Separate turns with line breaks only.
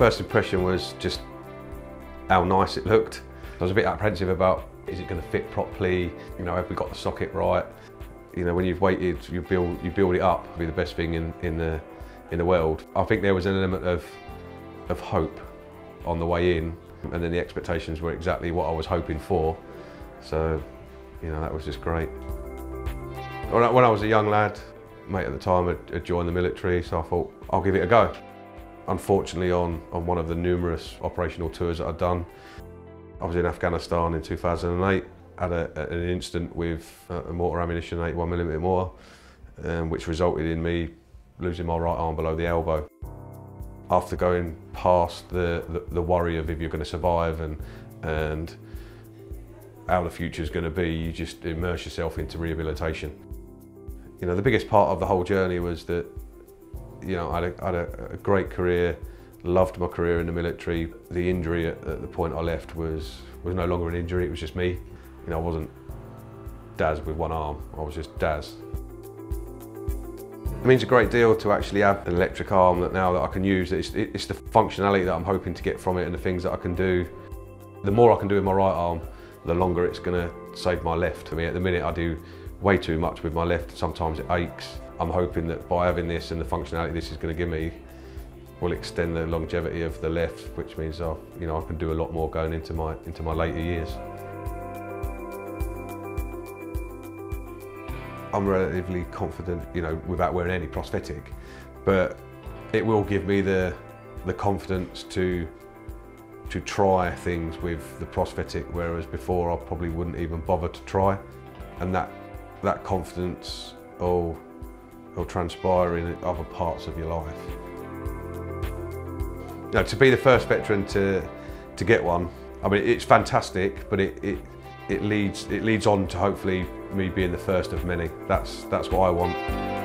first impression was just how nice it looked. I was a bit apprehensive about, is it going to fit properly? You know, have we got the socket right? You know, when you've waited, you build, you build it up, It'll be the best thing in, in, the, in the world. I think there was an element of, of hope on the way in, and then the expectations were exactly what I was hoping for. So, you know, that was just great. When I, when I was a young lad, mate at the time had, had joined the military, so I thought, I'll give it a go. Unfortunately, on, on one of the numerous operational tours that I'd done, I was in Afghanistan in 2008, had a, an incident with a mortar ammunition, 81mm mortar, um, which resulted in me losing my right arm below the elbow. After going past the, the, the worry of if you're going to survive and, and how the future is going to be, you just immerse yourself into rehabilitation. You know, the biggest part of the whole journey was that, you know, I had a, I had a, great career, loved my career in the military. The injury at, at, the point I left was, was no longer an injury, it was just me. You know, I wasn't Daz with one arm, I was just Daz. It means a great deal to actually have an electric arm that now that I can use. It's, it's the functionality that I'm hoping to get from it and the things that I can do. The more I can do with my right arm, the longer it's going to save my left. I mean, at the minute I do way too much with my left. Sometimes it aches. I'm hoping that by having this and the functionality this is going to give me will extend the longevity of the left, which means I, you know, I can do a lot more going into my into my later years. I'm relatively confident, you know, without wearing any prosthetic, but it will give me the the confidence to to try things with the prosthetic, whereas before I probably wouldn't even bother to try. And that that confidence will, will transpire in other parts of your life. You know, to be the first veteran to, to get one, I mean, it's fantastic, but it, it, it, leads, it leads on to hopefully me being the first of many. That's, that's what I want.